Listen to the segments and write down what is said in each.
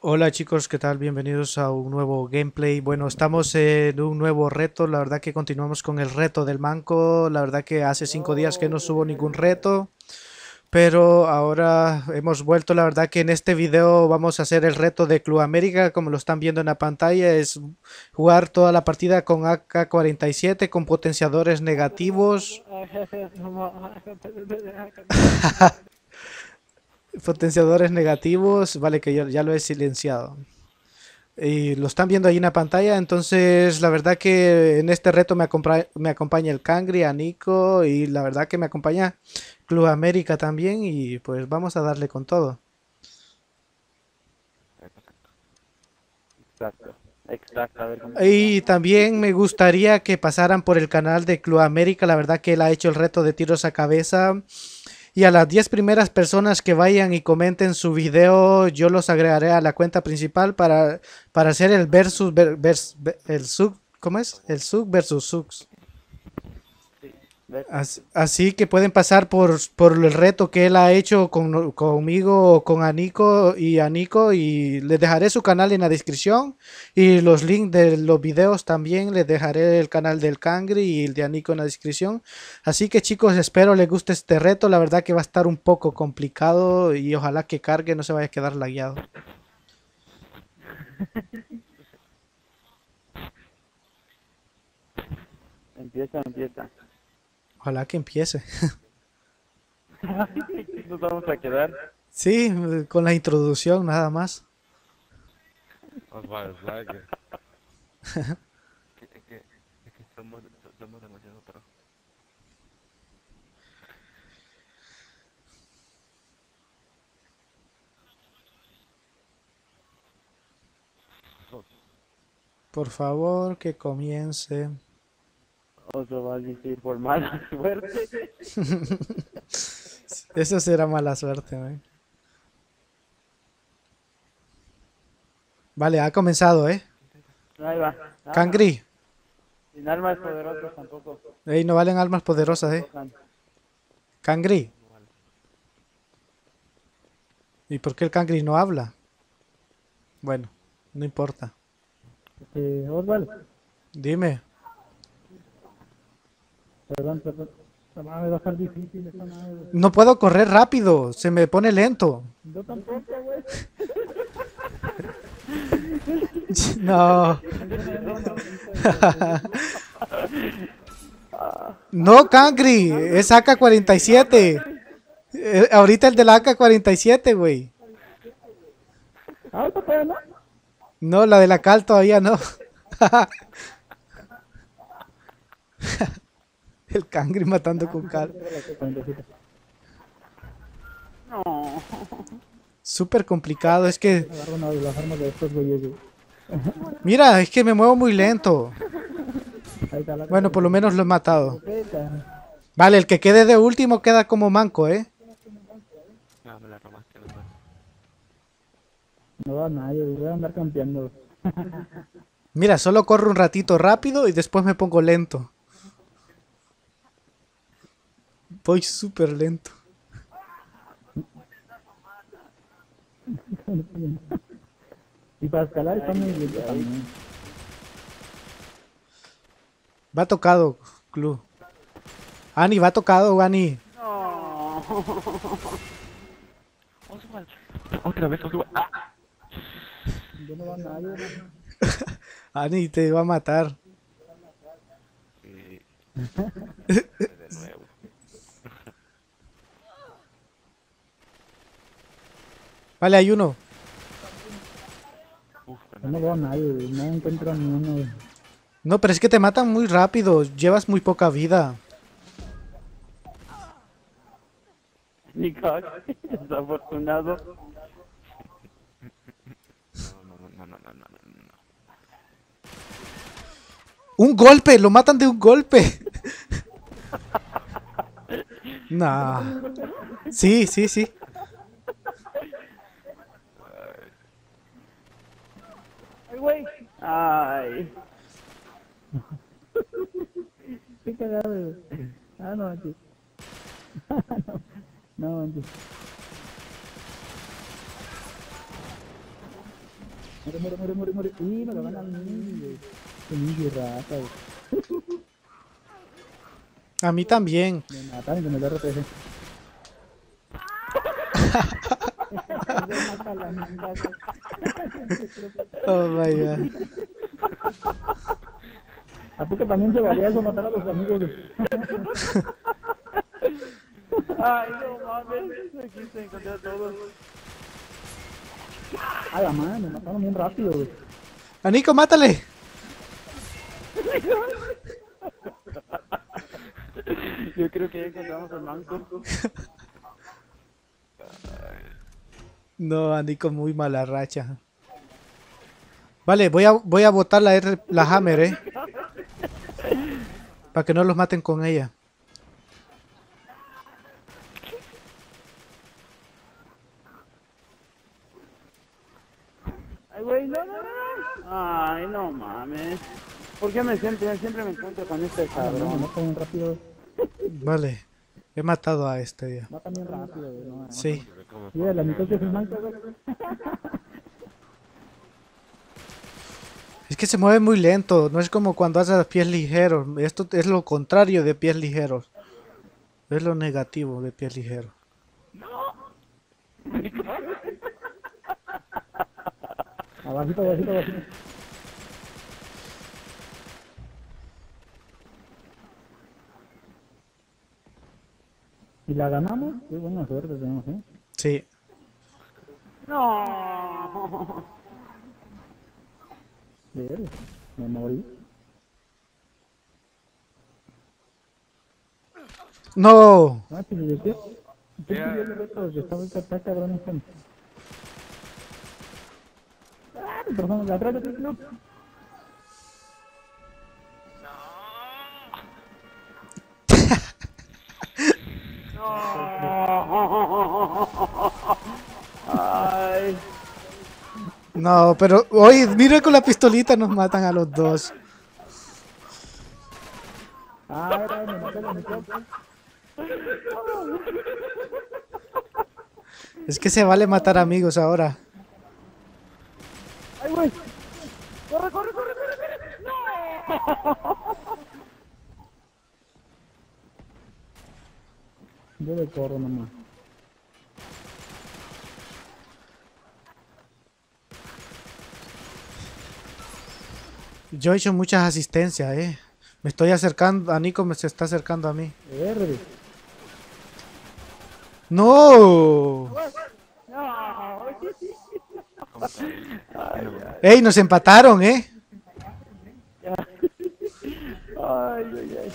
Hola chicos, ¿qué tal? Bienvenidos a un nuevo gameplay. Bueno, estamos en un nuevo reto. La verdad que continuamos con el reto del manco. La verdad que hace cinco días que no subo ningún reto. Pero ahora hemos vuelto, la verdad que en este video vamos a hacer el reto de Club América, como lo están viendo en la pantalla, es jugar toda la partida con AK-47, con potenciadores negativos. potenciadores negativos, vale que yo ya lo he silenciado. Y lo están viendo ahí en la pantalla, entonces la verdad que en este reto me, acompaña, me acompaña el Cangri, a Nico y la verdad que me acompaña Club América también y pues vamos a darle con todo. Exacto. Exacto. A ver cómo... Y también me gustaría que pasaran por el canal de Club América, la verdad que él ha hecho el reto de tiros a cabeza. Y a las 10 primeras personas que vayan y comenten su video, yo los agregaré a la cuenta principal para, para hacer el versus, vers, el sub, ¿cómo es? El sub versus subs. Así, que pueden pasar por, por, el reto que él ha hecho con, conmigo, con Anico y Anico y les dejaré su canal en la descripción y los links de los videos también les dejaré el canal del Cangri y el de Anico en la descripción. Así que chicos, espero les guste este reto, la verdad que va a estar un poco complicado y ojalá que cargue, no se vaya a quedar lagueado. Empieza, empieza. Ojalá que empiece. Nos vamos a quedar. Sí, con la introducción nada más. Por favor, que comience. Eso va a decir por mala suerte. Eso será mala suerte, ¿eh? Vale, ha comenzado, ¿eh? Ahí va. Cangri. Sin armas poderosas tampoco. Ey, no valen armas poderosas, ¿eh? Cangri. ¿Y por qué el Cangri no habla? Bueno, no importa. Eh, Osvaldo. Dime. Perdón, perdón. va a difícil esta No puedo correr rápido, se me pone lento. Yo tampoco, güey. no. no, Cangri, es AK-47. Eh, ahorita el de la AK-47, güey. ¿Ah? No, la de la Cal todavía no. El cangre matando con cal. No. Súper complicado, es que... Mira, es que me muevo muy lento. Bueno, por lo menos lo he matado. Vale, el que quede de último queda como manco, ¿eh? No va nadie, voy a andar campeando. Mira, solo corro un ratito rápido y después me pongo lento. Voy súper lento. y para escalar está muy lento también. Va tocado, Club. Ani, va tocado, Ani. No. Otra vez, Oswald. Ah. Yo no va a nadie. Ani te va a matar. Vale, hay uno. no veo a nadie, no encuentro a ninguno. No, pero es que te matan muy rápido, llevas muy poca vida. Nico, desafortunado. No, no, no, no, no, no, no. ¡Un golpe! ¡Lo matan de un golpe! nah. Sí, sí, sí. Güey. Ay. Qué cagado. Ah, no, aquí. No, mentira. Muere, muere, muere, muere, muere. Y me lo van a mí, güey. Qué ninja rata, güey. A mí también. Me mataron con el RPG. Me mata la ninja, güey. Oh my god. ¿A ti que también se valía eso matar a los amigos? Ay, no mames. Aquí se encontré a todos. A la madre, me mataron bien rápido, güey. A Nico, mátale. Yo creo que ya encontramos al manco. No, a Nico muy mala racha. Vale, voy a, voy a botar la, R- la Hammer, eh. Para que no los maten con ella. Ay, güey, no, no, no. Ay, no mames. ¿Por qué me siempre, siempre me encuentro con este Ah, no, cabrón? bien rápido. Vale. He matado a este ya. Matan bien rápido, güey. No, Sí. La mitad es manca, güey. Es que se mueve muy lento. No es como cuando haces pies ligeros. Esto es lo contrario de pies ligeros. Es lo negativo de pies ligeros. Abajito, abajito, abajito. ¿Y la ganamos? Qué buena suerte tenemos, ¿eh? Sí. No. Me morí. No. Este. Ah, perdón, la atrás de ti, no. No, pero oye, mira con la pistolita nos matan a los dos. Ah, era, me maté la mitad. Es que se vale matar amigos ahora. Ay, güey. Corre, corre, corre, corre, corre. Yo le corro nomás. Yo he hecho muchas asistencias, eh. Me estoy acercando, a Nico me se está acercando a mí. Verde. ¡No! ¡Ey, nos empataron, eh! Ay, ay, ay.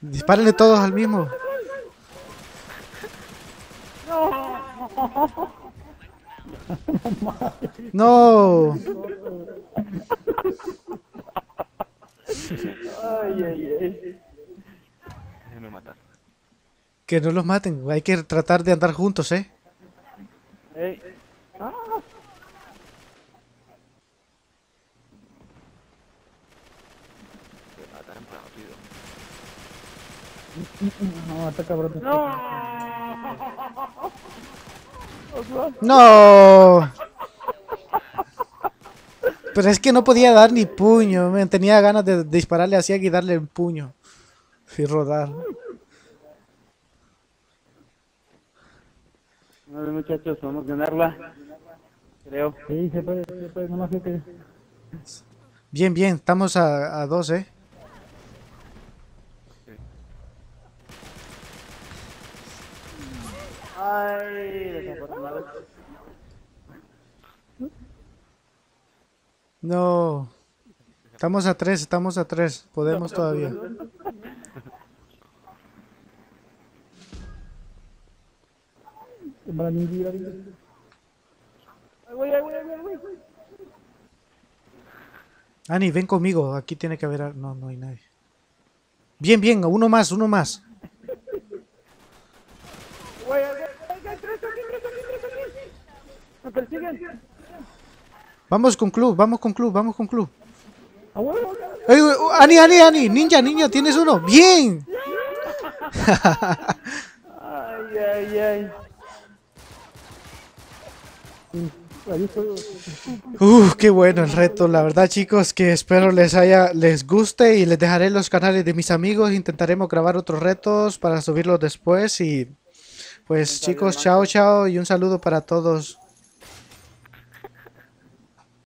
Dispárenle todos al mismo. No. Ay, ay, ay. Déjame matar. Que no los maten. Hay que tratar de andar juntos, eh. Ey. Me matan rápido. No, está cabrón. No. Pero es que no podía dar ni puño. me Tenía ganas de dispararle así y darle el puño. Y rodar. A ver, muchachos, vamos a ganarla. Creo. Sí, se puede, se puede, nomás que... Bien, bien. Estamos a, a dos, eh. Ay, desafortunado. No. Estamos a tres, estamos a tres. Podemos todavía. Ani, ven conmigo. Aquí tiene que haber... No, no hay nadie. Bien, bien. Uno más, uno más. Güey, ay, güey, ay, ay, tres aquí, tres aquí, tres aquí. Me persiguen. Vamos con club, vamos con club, vamos con club. ¡Ah, huevo! ¡Ey! Ani, Ani, Ani! Ninja, ninja, tienes uno. ¡Bien! Ay, ay, ay. Uh, qué bueno el reto, la verdad chicos, que espero les haya, les guste y les dejaré los canales de mis amigos, intentaremos grabar otros retos para subirlos después y pues chicos, chao chao y un saludo para todos.